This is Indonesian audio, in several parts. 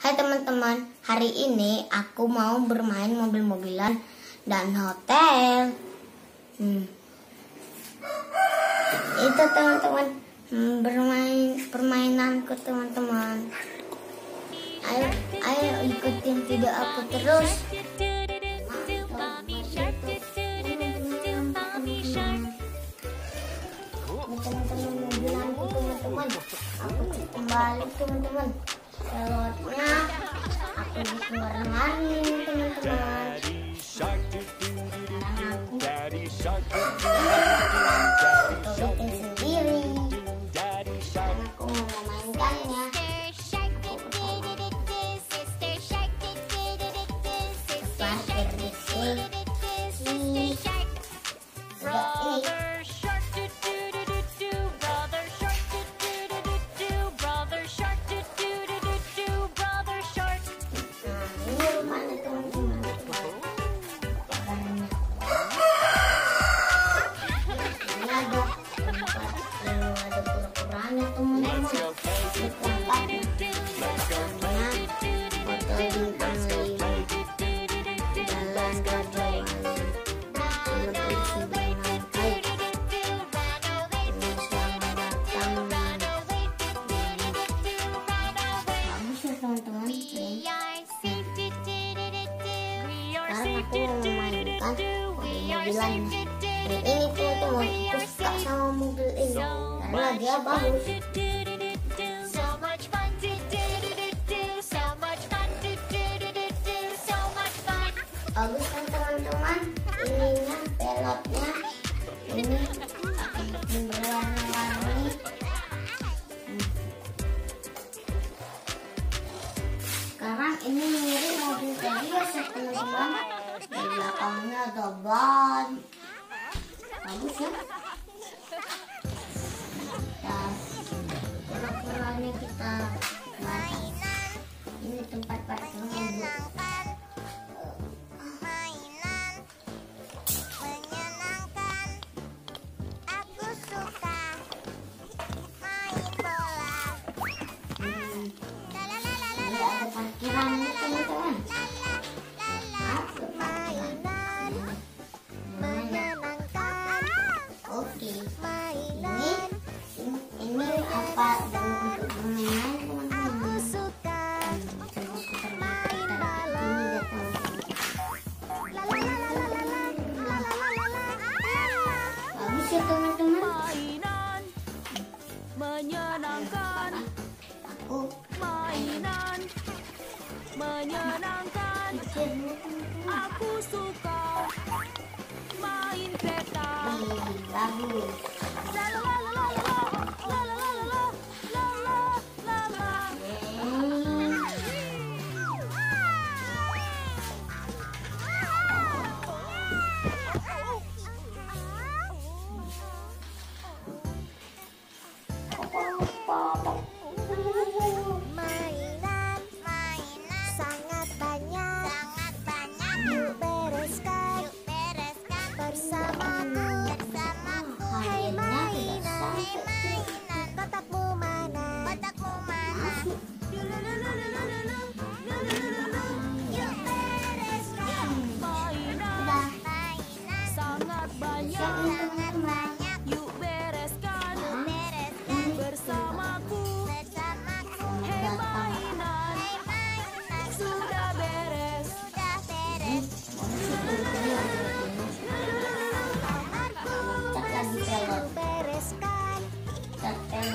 Hai teman-teman, hari ini aku mau bermain mobil-mobilan dan hotel. Hmm. Itu teman-teman, hmm, bermain permainanku teman-teman. Ayo, ayo ikutin video aku terus. Teman-teman, mobilanku teman-teman, aku kembali teman-teman. aku memainkan mobilan dan ini teman-teman aku suka sama mobil ini karena dia bagus bagus kan teman-teman ininya pelotnya ini Gambari. vamos tá Luciana. teman-teman. Mainan menyenangkan. Aku. Mainan menyenangkan. Aku suka main peta. Bagus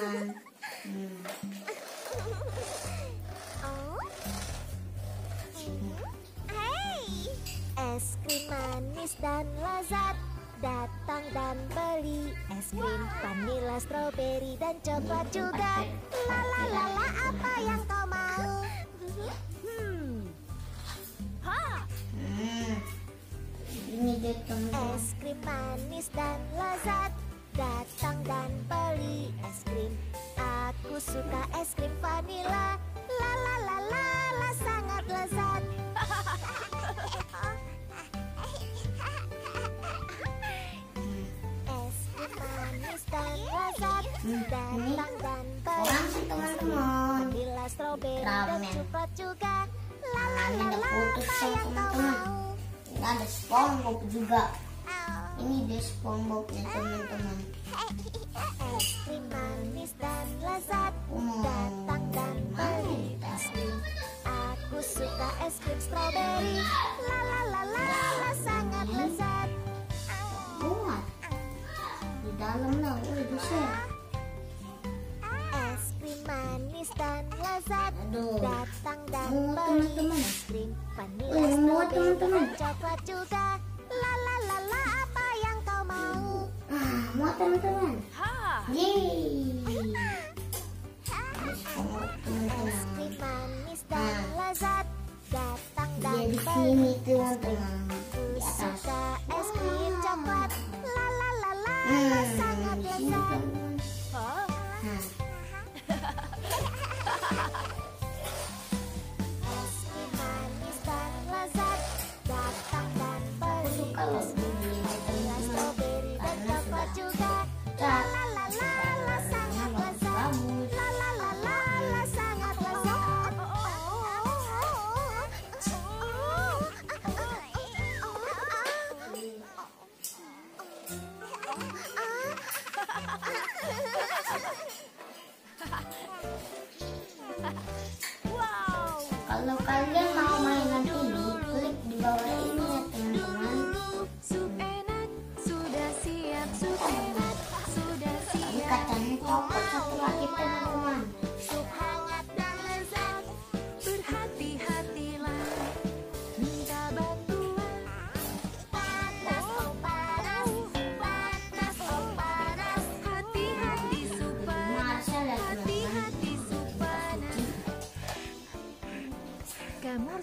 Oh. Hmm. Oh. Es krim manis dan lezat Datang dan beli es krim vanila, stroberi dan coklat juga La la la la apa yang kau mau? Hmm. Ha. Hmm. Ini dia. Es krim manis dan lezat Datang dan beli es krim. Aku suka es krim vanilla. La la la la la, sangat lezat. Es krim manis dan lezat. Datang dan Orang beli sih teman-teman. vanilla, strawberry dan coklat juga. La la la la, apa ya, yang kau mau? Ini ada SpongeBob juga. Oh. Ini dia SpongeBobnya teman-teman. Es krim manis dan lezat. Datang dan beli Aku suka es krim strawberry La la la la la sangat lezat Buat. Di dalam lah. Wih, bisa. Es krim manis dan lezat Aduh. Datang dan Oh, beli teman-teman. es krim Vanilla, Oh, strawberry teman-teman. dan coklat juga La la la la Mau teman-teman. Yeay. Teman-teman. Ah. Datang Dia di sini teman-teman.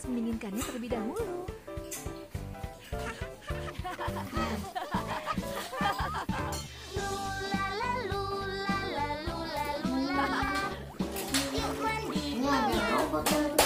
mendinginkannya terlebih dahulu. Lula, lula, lula,